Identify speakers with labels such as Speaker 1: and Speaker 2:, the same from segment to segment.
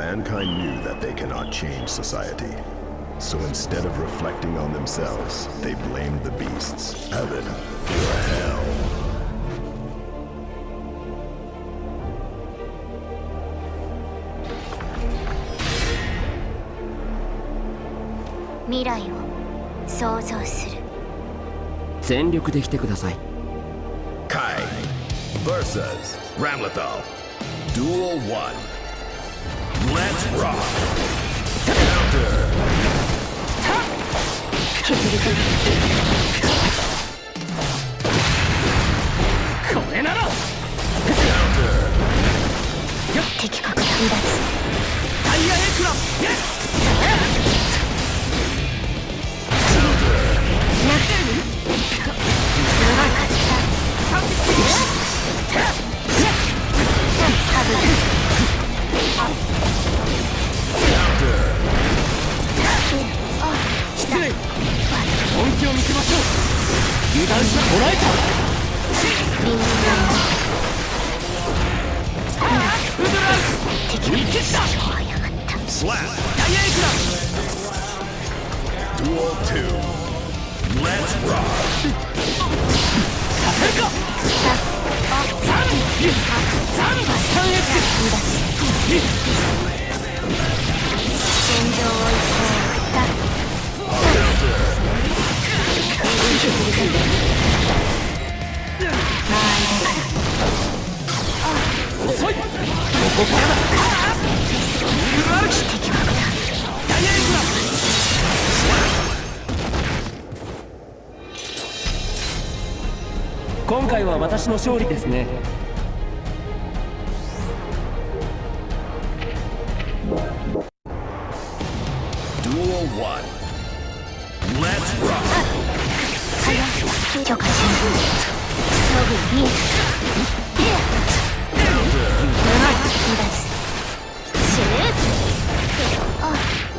Speaker 1: Mankind knew that they cannot change society. So instead of reflecting on themselves, they blamed the beasts, heaven, or hell. Kai versus Ramlethal. Duel 1. Let's rock! Counter! Counter!
Speaker 2: 的確離脱
Speaker 3: タイヤエクラムイエスなかった。の勝利ですね。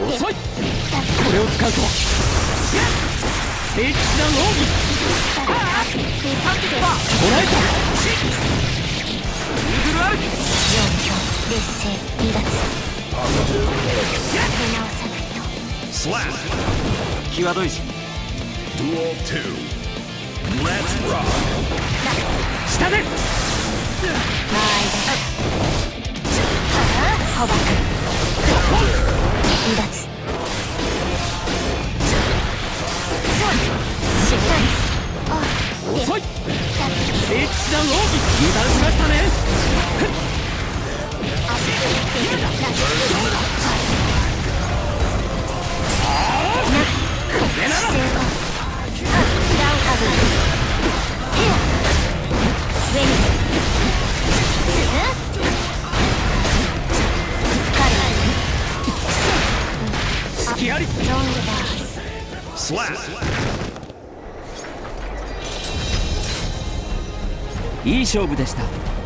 Speaker 3: 遅いこれを使う。と聖騎士奥義際どいし
Speaker 1: Duel 2 Let's rock
Speaker 3: 下で
Speaker 2: 前だ捕獲離脱
Speaker 3: 遅い。聖騎士団を油断しましたね。
Speaker 2: スキャ
Speaker 1: リ。
Speaker 3: いい勝負でした。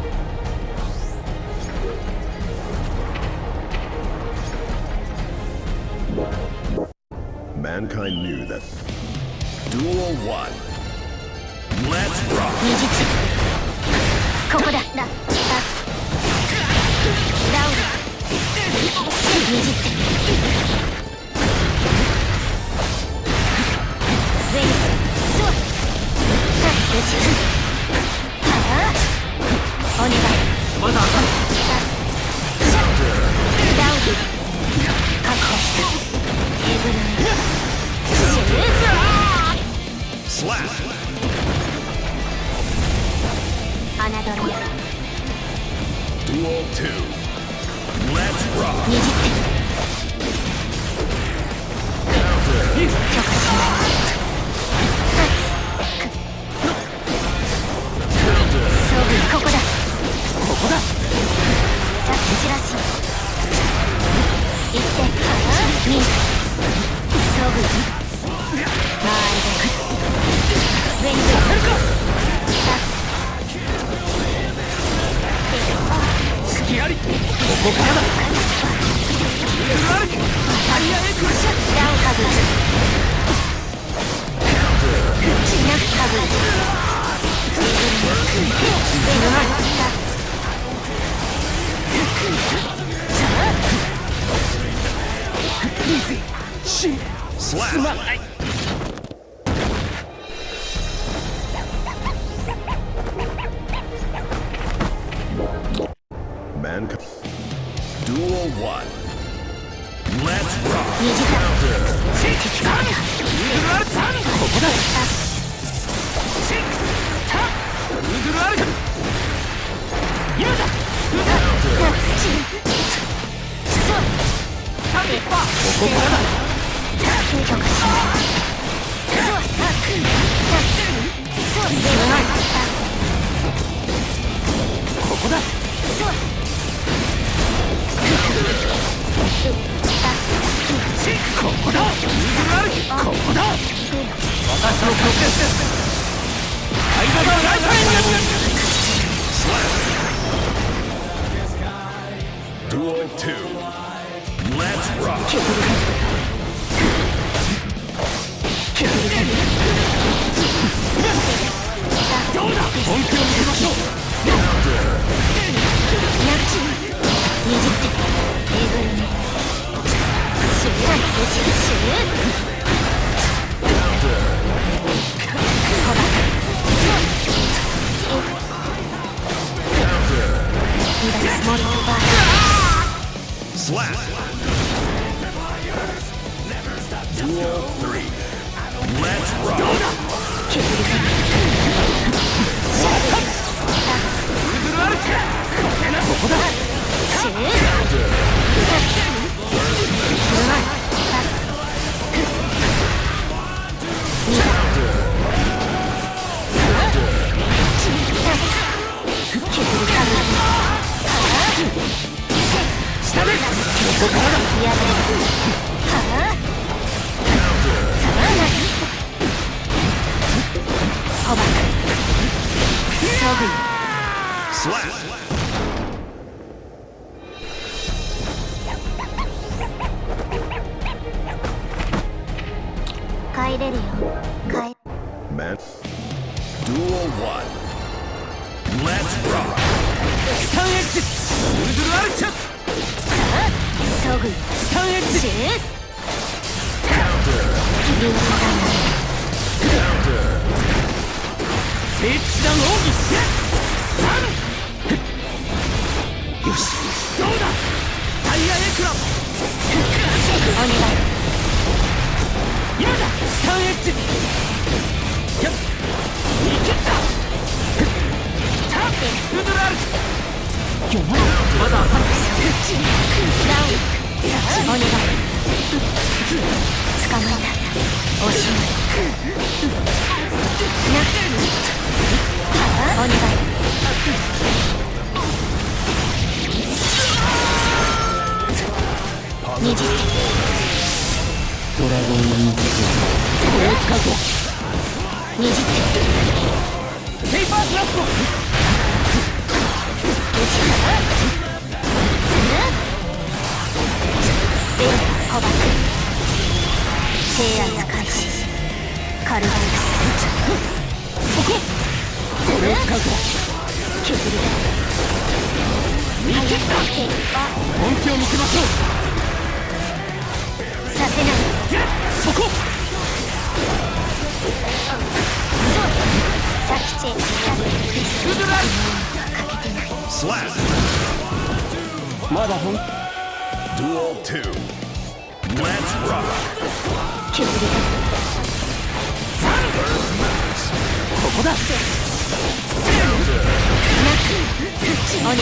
Speaker 2: 今だ。
Speaker 1: Duel two. Let's rock.
Speaker 3: 削りた
Speaker 1: Slap. Duel three. Let's rock.
Speaker 3: 削
Speaker 2: ここからだ
Speaker 3: やだはあ？さあなほばそぐ
Speaker 1: Slap.
Speaker 3: よ
Speaker 2: し。どうだ？タイヤエクラ
Speaker 3: お願い。
Speaker 2: 今だスタンエッジやっいけた。ターウルグル。アルチまだ浅い
Speaker 3: ダウンお願い捕まえたおしまい。な。はあお願い二次
Speaker 2: ドラゴンの肉これを使うぞ
Speaker 3: 二次
Speaker 2: ペーパーグラスト
Speaker 3: ベン捕獲制圧開始カルバイ
Speaker 2: そここれを使うぞ
Speaker 3: ス削り
Speaker 2: 見てた本気を見せましょう
Speaker 3: けてない
Speaker 1: Slap.
Speaker 2: まだほん
Speaker 1: ？Duel two. Let's rock.
Speaker 3: 削り
Speaker 2: ここだ
Speaker 3: お願い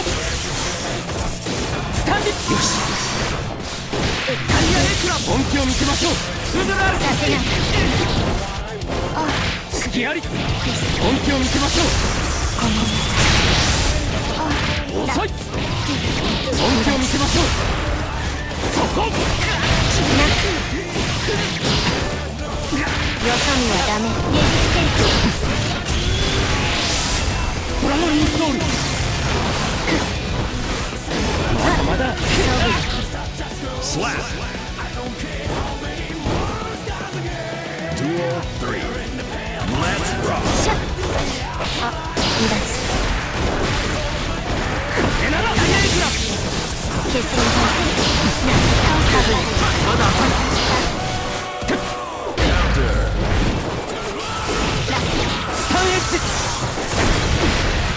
Speaker 2: スタンディよし。タイヤエクラ本気を見せまし。ょうウルグルアル
Speaker 3: させない
Speaker 2: 隙あり本気を見せまし。ょう遅い本気を見せまし。ょうそこ
Speaker 3: よそ見はダメねじ伏せる
Speaker 2: ドラゴンインストール
Speaker 1: Slap. Duel 3. Let's rock.
Speaker 2: Counter.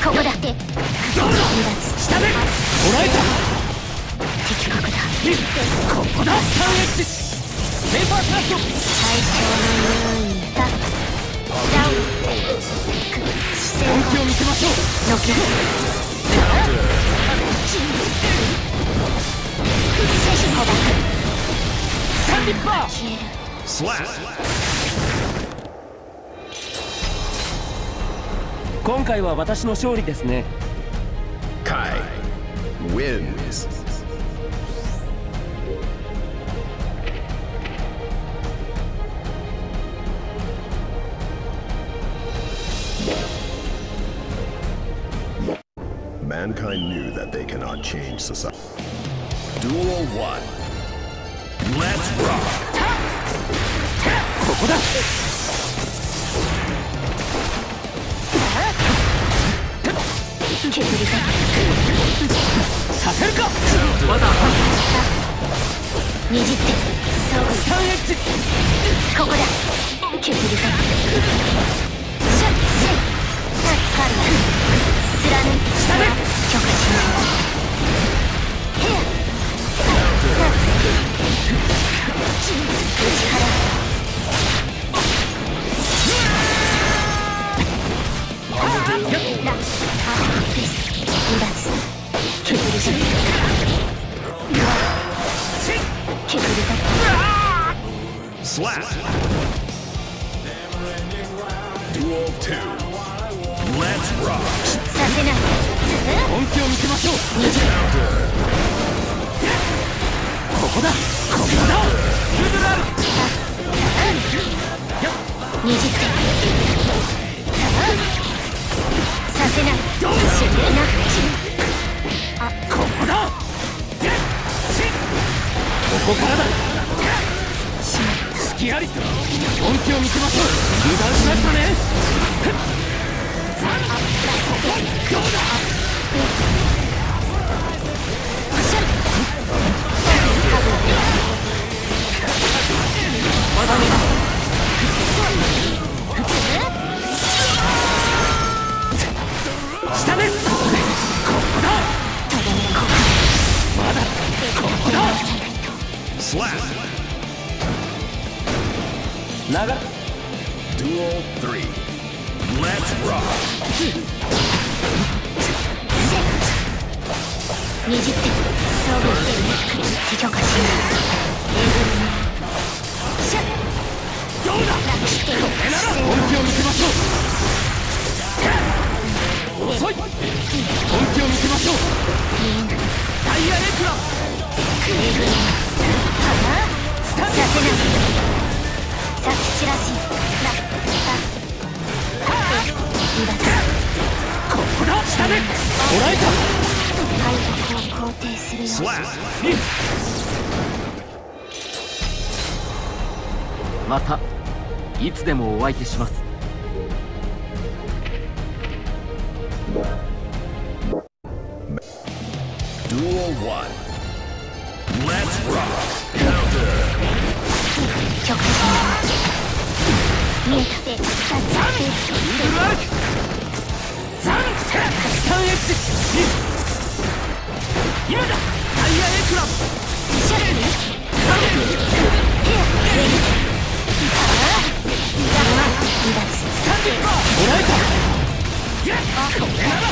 Speaker 3: ここだ。離脱。
Speaker 2: 下で。捉えた。
Speaker 3: 的確だ。
Speaker 2: ここだペーパーカート
Speaker 3: 最強の優位だダウン視線
Speaker 2: 本気を見せましょう
Speaker 3: 軒精神捕獲
Speaker 2: サンディッパー
Speaker 3: 消える
Speaker 1: Slap!
Speaker 2: 今回は私の勝利ですね
Speaker 1: Kai wins. Mind knew that they cannot change society. Duel 1. Let's rock!
Speaker 2: ここだ
Speaker 3: 削りた
Speaker 2: させるかまだ浅い
Speaker 3: ねじってそう
Speaker 2: スタンエッジ
Speaker 3: ここだ削りたシャッシェイ助かる貫いて
Speaker 2: 下で
Speaker 3: 許可しないヘアナッツ打ち払うラッハーです離脱削りた削りた
Speaker 1: Slap! Duel 2. Let's rock!
Speaker 2: 本気を見せましょう。見せましょう遅い本気を見せましょうタイヤエクラ
Speaker 3: えぐるはあさせないさき散らしラッタ離脱
Speaker 2: ここだ下で捉えた
Speaker 3: 敗北を肯定するよ
Speaker 1: Slap!
Speaker 2: またいつでもお相手します
Speaker 1: Duel 1. Let's rock!
Speaker 3: 許可しない見えた2つ
Speaker 2: イーグルアークザンスタンエッジ今だタイヤエクラ
Speaker 3: シャッヘアウェイああ離脱
Speaker 2: スタンディッパー捉えたやっこれなら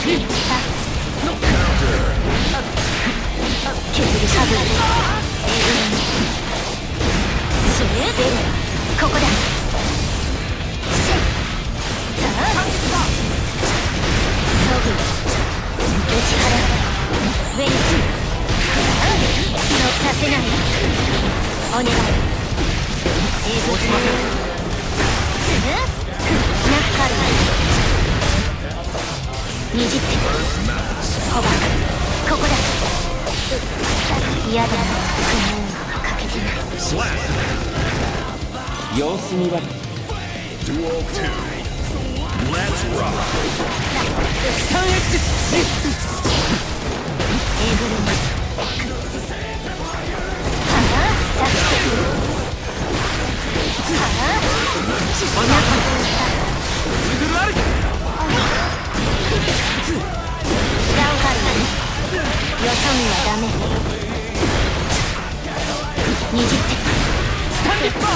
Speaker 3: こ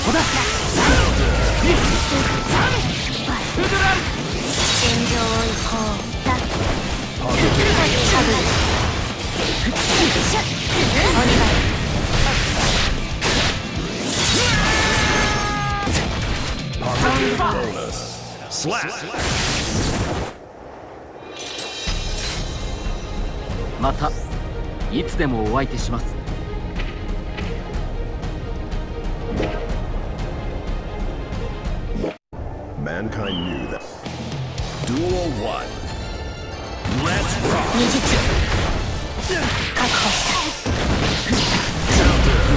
Speaker 3: こだ
Speaker 2: チャームチャームウーグルアル
Speaker 3: 戦場を行こうだサブお願い
Speaker 1: Bonus. Slap.
Speaker 2: またいつでもお相手します
Speaker 1: Mankind knew that. Duel 1. Let's rock.
Speaker 3: 20つ確保した
Speaker 1: Counter.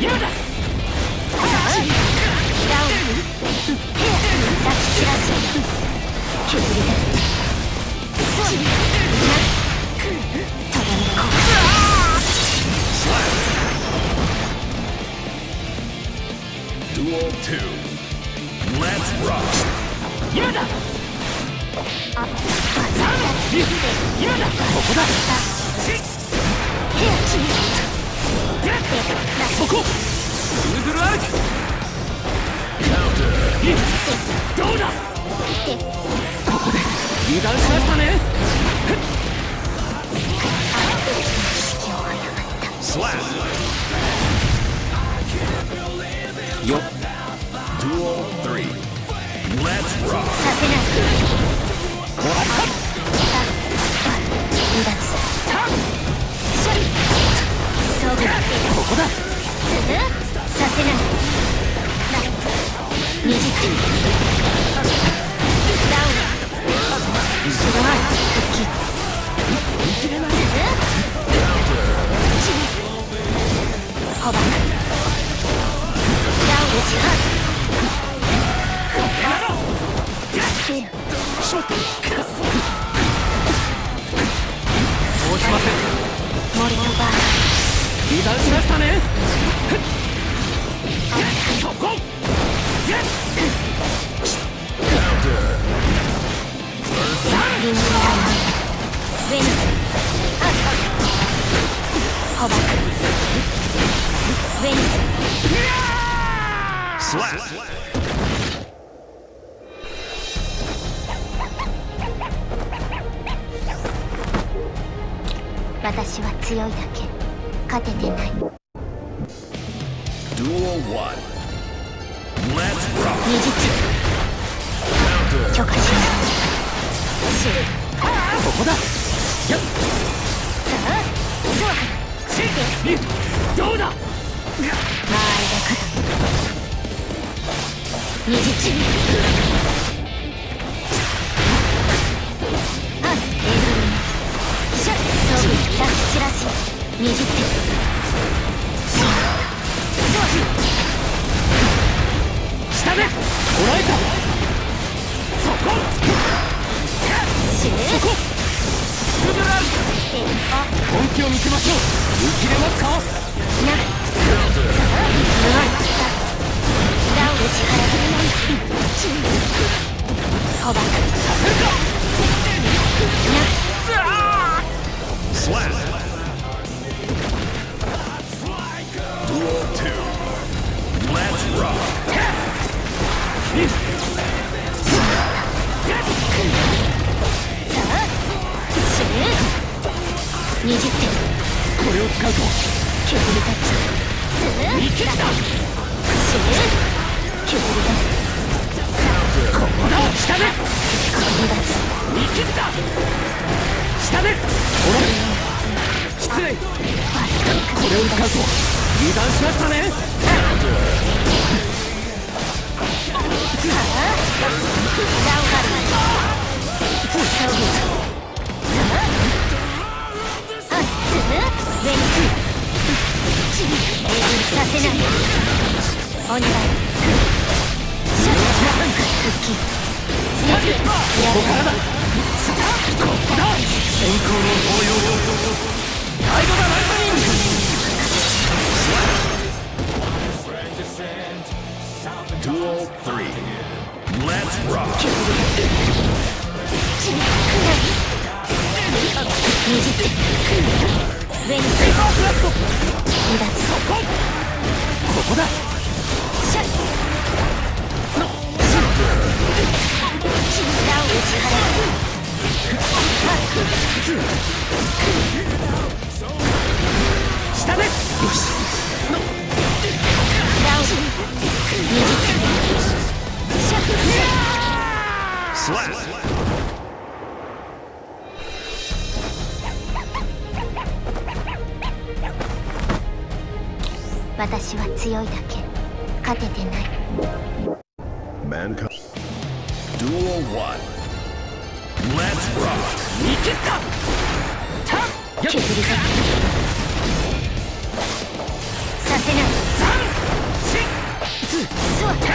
Speaker 3: 嫌だ散らす削りだ自発スピル
Speaker 2: 通しません
Speaker 3: 森のバー。
Speaker 2: 油断しましたねそこ
Speaker 3: リングランウェニスホバウェニス
Speaker 1: Slap.
Speaker 3: 私は強いだけ勝ててない
Speaker 1: Duel 1. Let's rock.
Speaker 3: 20つ
Speaker 1: Counter.
Speaker 3: 許可し
Speaker 2: ここだやっ
Speaker 3: さあそ
Speaker 2: どうだ
Speaker 3: 間合い
Speaker 2: 本気を見せましょう見切れますか？
Speaker 3: ホバ
Speaker 2: させるか
Speaker 3: な
Speaker 1: Slap. Duel 2. Let's rock.
Speaker 3: さあシュル20点
Speaker 2: これを使うと
Speaker 3: 削りタッチすぐ
Speaker 2: 見切った
Speaker 3: シュル削りタッチ
Speaker 2: だ下で。
Speaker 3: 離脱
Speaker 2: 見切った下で失礼。これを使う。と油断しましたね
Speaker 3: 私は強いだけ。勝ててない。
Speaker 1: Mankind. Duel 1. Let's rock!
Speaker 2: 見切った。タンよっ
Speaker 3: 削り取ってさせない。
Speaker 2: 三四
Speaker 3: そうあ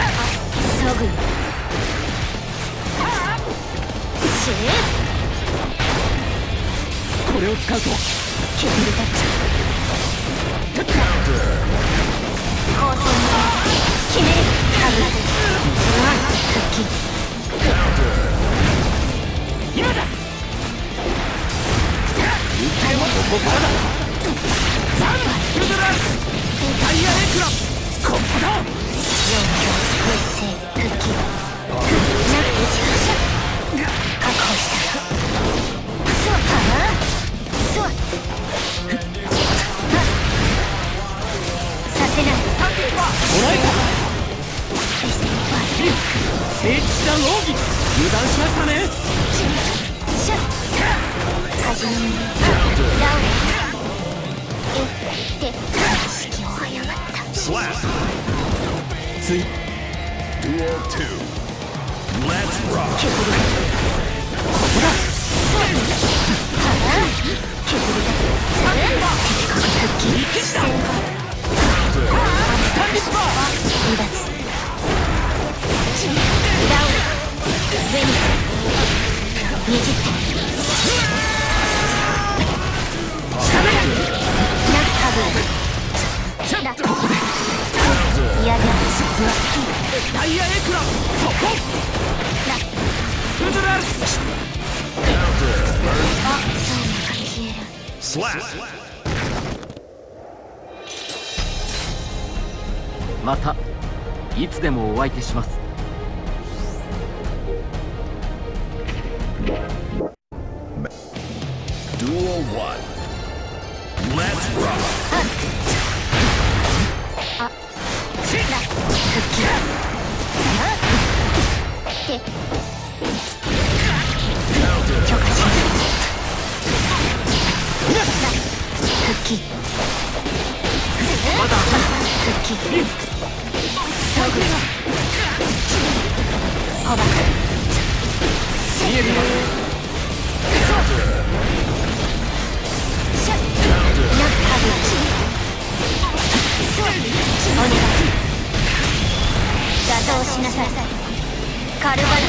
Speaker 3: そぐ。よシ
Speaker 2: これを使うと。
Speaker 3: 削り取っ復
Speaker 2: リン聖地団奥義油断しましたね
Speaker 3: シャッ始めにラウえって式を誤った
Speaker 2: つい
Speaker 1: Duel 2. Let's rock!
Speaker 3: 削りはあ削りだ的確復帰
Speaker 2: 見切った
Speaker 3: 戦
Speaker 2: スタンディッパー
Speaker 3: 離脱
Speaker 2: またいつでもお相手します。
Speaker 1: Duel 1. Let's rock!
Speaker 2: シ
Speaker 3: 倒しなさいカルバル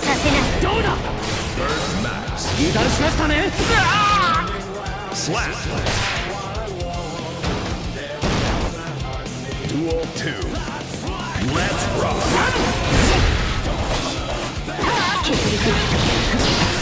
Speaker 3: させない
Speaker 2: どうだ油断しましたね
Speaker 1: Slap! Duel 2. Let's rock!
Speaker 3: 削り込む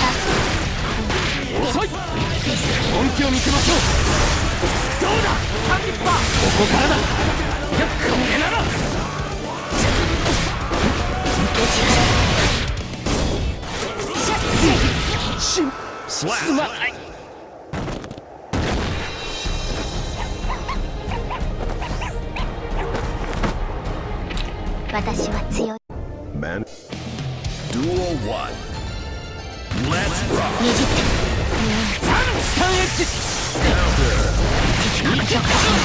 Speaker 2: 本気を見せましょうどうだ30%ここからだいやこれなら
Speaker 3: 打ち払うシャッセーフ
Speaker 1: Slap.
Speaker 2: すまない
Speaker 3: 私は強い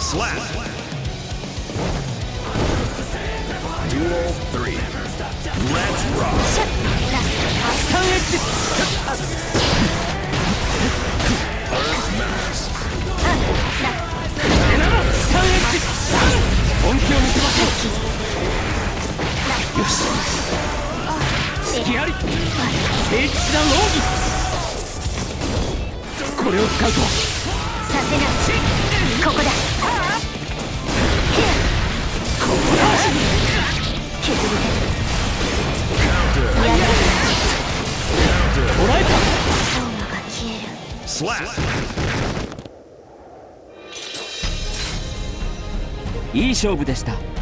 Speaker 1: Slap. Duel 3. Let's rock.
Speaker 2: これを使うと
Speaker 3: させない。ここだ。
Speaker 2: ここだ
Speaker 3: 削り込むやる。
Speaker 2: 捕らえた
Speaker 3: 相馬が消える。
Speaker 1: スラッ
Speaker 2: いい勝負でした。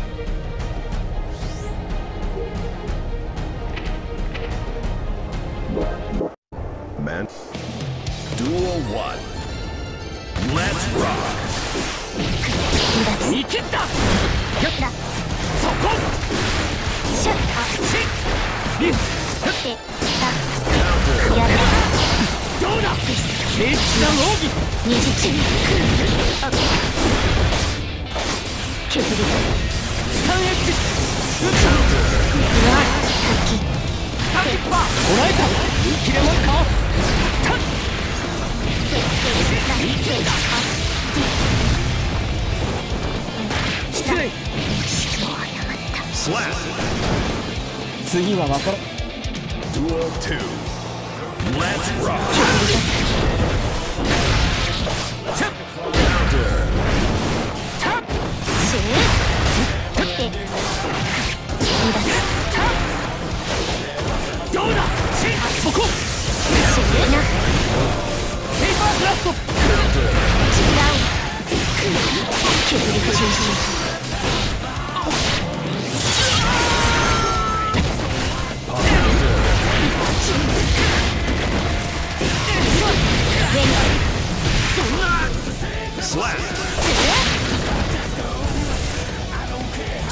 Speaker 2: 聖騎士団奥義
Speaker 3: ねじってあ削り込む
Speaker 2: スタンエッジ撃つ
Speaker 3: うわ滝
Speaker 2: タキッパーもらえた見切れますかタッ見切っ失礼次は分から
Speaker 1: Duel 2. Let's rock.
Speaker 3: ーで離脱
Speaker 2: どうだしそこ
Speaker 3: シューな
Speaker 2: ペーパーブラスト
Speaker 3: 違う削り込む上に
Speaker 1: Slap. Duel 3. Let's rock.
Speaker 3: ねじってシューねじってそぐシューお願いな削りた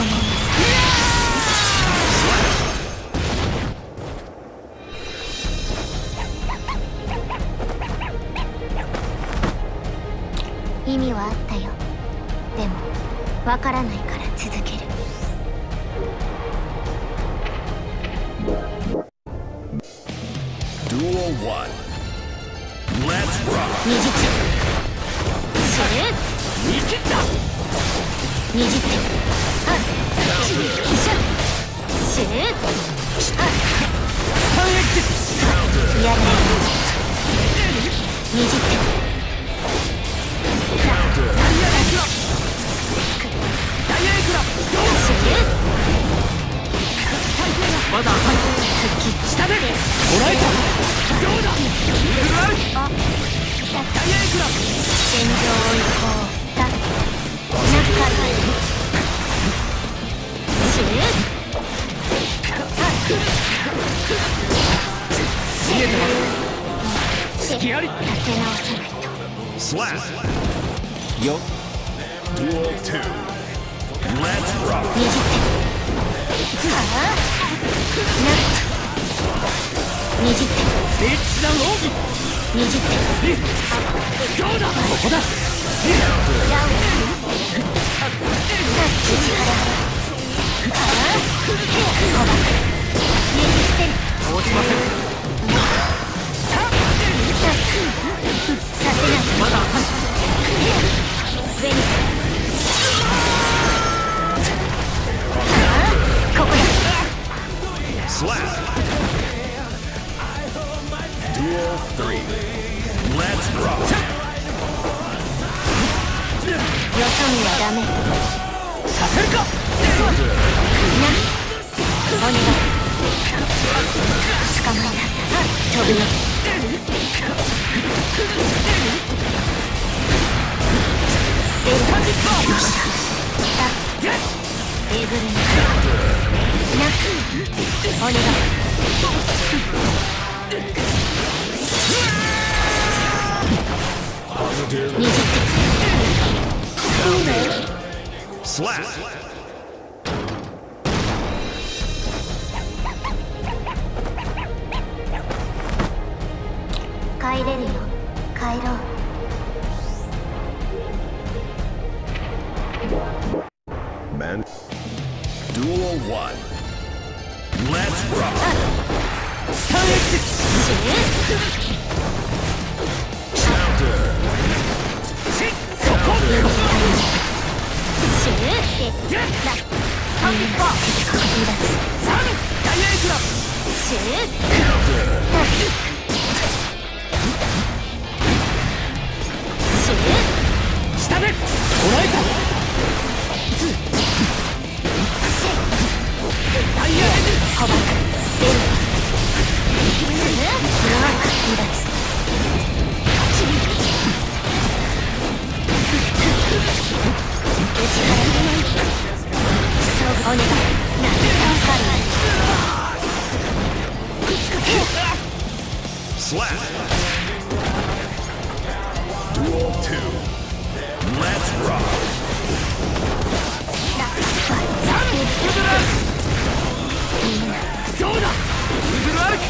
Speaker 3: ホバやられ20手
Speaker 2: ダイヤエクラ
Speaker 3: 死ぬ
Speaker 2: まだ赤い
Speaker 3: 復帰
Speaker 2: 下でもらえたどうだ
Speaker 3: あ
Speaker 2: ダイヤエクラ
Speaker 3: 戦場を行こうだ中に死ぬ
Speaker 2: えてます隙あり
Speaker 3: 立て直さないと
Speaker 1: Slap.
Speaker 2: よ
Speaker 1: Duel 2. Let's rock.
Speaker 3: 20手はあな20手
Speaker 2: 一段奥義
Speaker 3: 20手
Speaker 2: どうだここだ
Speaker 3: ラウタッチ力はあ小バ許せる
Speaker 2: 応じませんまだ。撃
Speaker 3: 死ぬ
Speaker 1: Counter.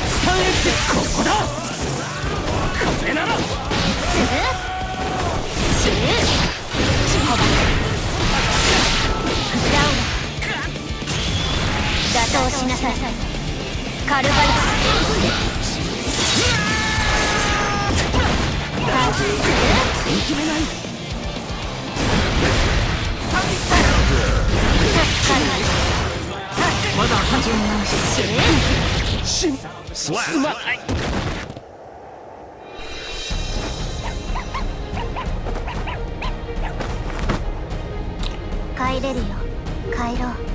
Speaker 3: か
Speaker 2: 見切った
Speaker 3: 離脱
Speaker 2: ここだこれなら
Speaker 3: すぐ死ぬ打倒しなさい。カルバリス
Speaker 2: 決めないまだ赤
Speaker 3: 順応し死ぬ
Speaker 1: Slap.
Speaker 2: まない
Speaker 3: 帰れるよ帰ろう